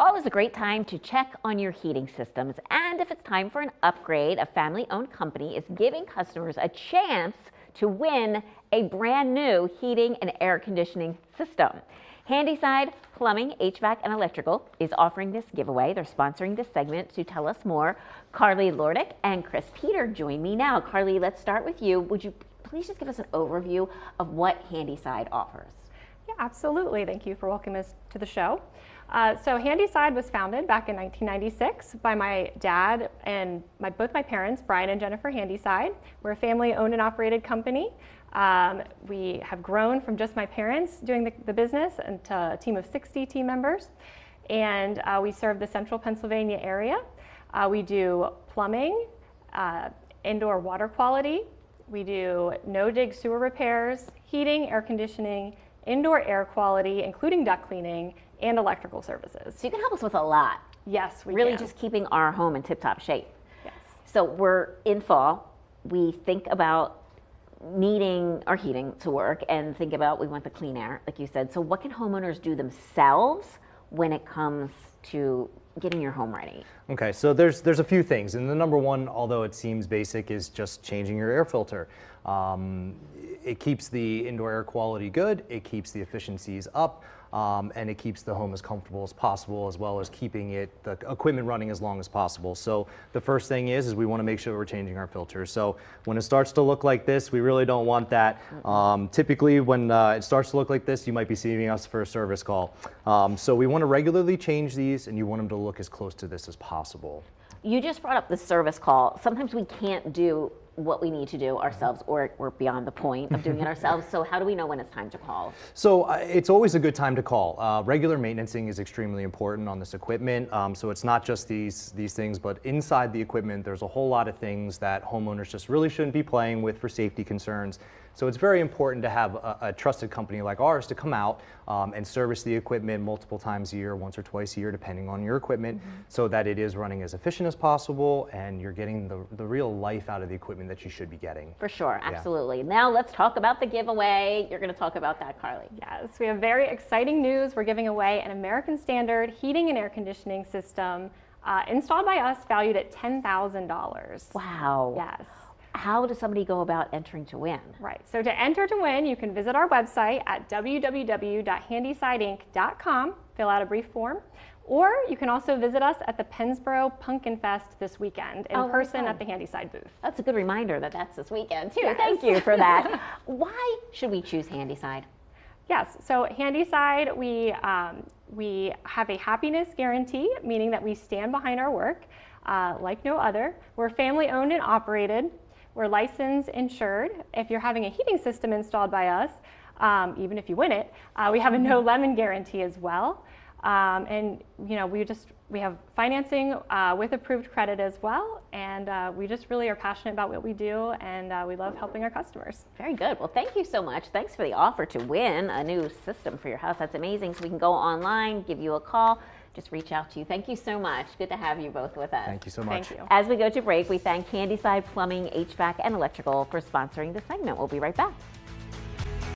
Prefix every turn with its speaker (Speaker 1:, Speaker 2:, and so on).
Speaker 1: Fall is a great time to check on your heating systems, and if it's time for an upgrade, a family owned company is giving customers a chance to win a brand new heating and air conditioning system. Handyside Plumbing, HVAC, and Electrical is offering this giveaway. They're sponsoring this segment to tell us more. Carly Lordick and Chris Peter join me now. Carly, let's start with you. Would you please just give us an overview of what Handyside offers?
Speaker 2: Yeah, absolutely. Thank you for welcoming us to the show. Uh, so Handyside was founded back in 1996 by my dad and my, both my parents, Brian and Jennifer Handyside. We're a family owned and operated company. Um, we have grown from just my parents doing the, the business into a team of 60 team members. And uh, we serve the central Pennsylvania area. Uh, we do plumbing, uh, indoor water quality. We do no-dig sewer repairs, heating, air conditioning, indoor air quality, including duct cleaning, and electrical services.
Speaker 1: So you can help us with a lot.
Speaker 2: Yes, we
Speaker 1: really
Speaker 2: can.
Speaker 1: just keeping our home in tip-top shape.
Speaker 2: Yes.
Speaker 1: So we're in fall. We think about needing our heating to work and think about we want the clean air, like you said. So what can homeowners do themselves when it comes to getting your home ready?
Speaker 3: Okay, so there's there's a few things, and the number one, although it seems basic, is just changing your air filter. Um, it keeps the indoor air quality good. It keeps the efficiencies up um, and it keeps the home as comfortable as possible as well as keeping it the equipment running as long as possible. So the first thing is is we want to make sure we're changing our filters. So when it starts to look like this, we really don't want that. Um, typically when uh, it starts to look like this, you might be seeing us for a service call. Um, so we want to regularly change these and you want them to look as close to this as possible.
Speaker 1: You just brought up the service call. Sometimes we can't do what we need to do ourselves or we're beyond the point of doing it ourselves. So how do we know when it's time to call?
Speaker 3: So uh, it's always a good time to call. Uh, regular maintaining is extremely important on this equipment. Um, so it's not just these, these things, but inside the equipment, there's a whole lot of things that homeowners just really shouldn't be playing with for safety concerns. So it's very important to have a, a trusted company like ours to come out um, and service the equipment multiple times a year, once or twice a year, depending on your equipment, mm -hmm. so that it is running as efficient as possible and you're getting the, the real life out of the equipment that you should be getting.
Speaker 1: For sure, absolutely. Yeah. Now let's talk about the giveaway. You're going to talk about that, Carly.
Speaker 2: Yes, we have very exciting news. We're giving away an American Standard heating and air conditioning system uh, installed by us valued at $10,000.
Speaker 1: Wow.
Speaker 2: Yes
Speaker 1: how does somebody go about entering to win?
Speaker 2: Right. So to enter to win, you can visit our website at www.handysideinc.com, fill out a brief form, or you can also visit us at the Pennsboro Pumpkin Fest this weekend in oh, person at the Handyside booth.
Speaker 1: That's a good reminder that that's this weekend too. Yes. Thank you for that. Why should we choose Handyside?
Speaker 2: Yes, so Handyside, we, um, we have a happiness guarantee, meaning that we stand behind our work uh, like no other. We're family owned and operated. We're licensed, insured. If you're having a heating system installed by us, um, even if you win it, uh, we have a no mm-hmm. lemon guarantee as well. Um, and you know, we just we have financing uh, with approved credit as well, and uh, we just really are passionate about what we do, and uh, we love helping our customers.
Speaker 1: Very good. Well, thank you so much. Thanks for the offer to win a new system for your house. That's amazing. So we can go online, give you a call just reach out to you. Thank you so much. Good to have you both with us.
Speaker 3: Thank you so much.
Speaker 2: Thank you.
Speaker 1: As we go to break, we thank Handyside Plumbing, HVAC, and Electrical for sponsoring the segment. We'll be right back.